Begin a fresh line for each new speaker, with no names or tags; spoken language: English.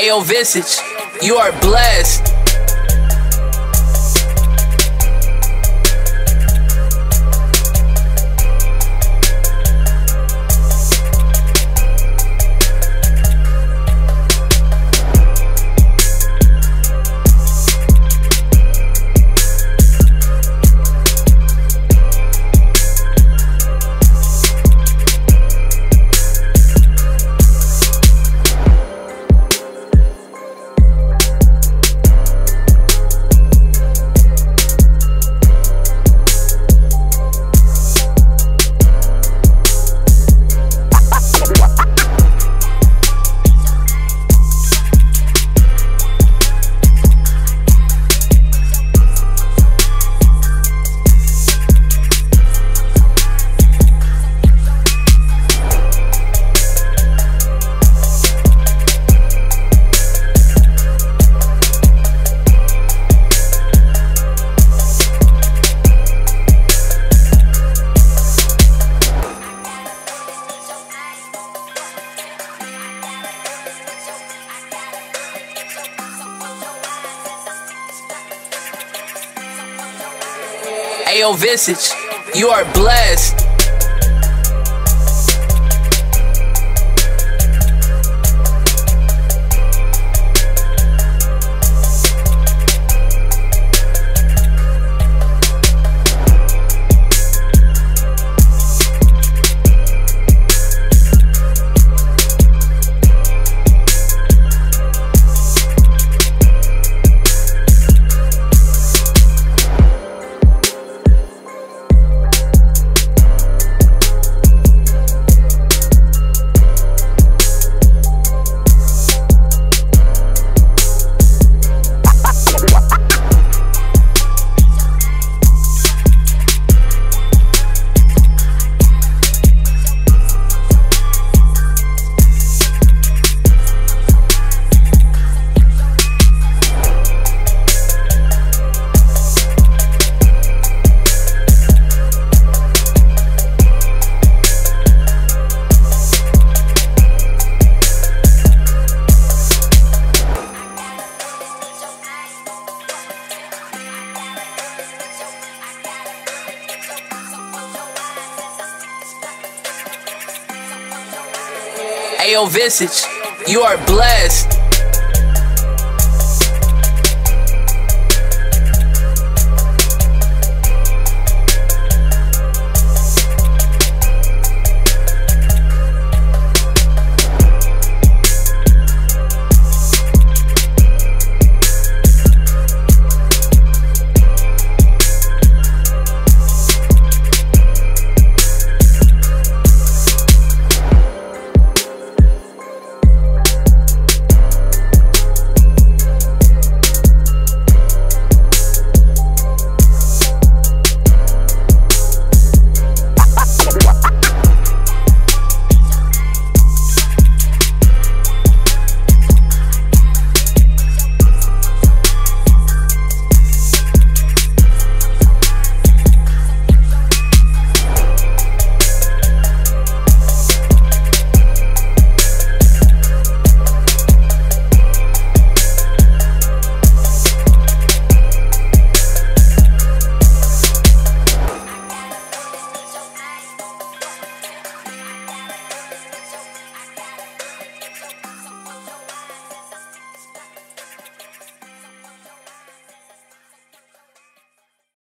Ayo, Visage, you are blessed. Ayo, Visage, you are blessed. Ayo, Visage, you are blessed.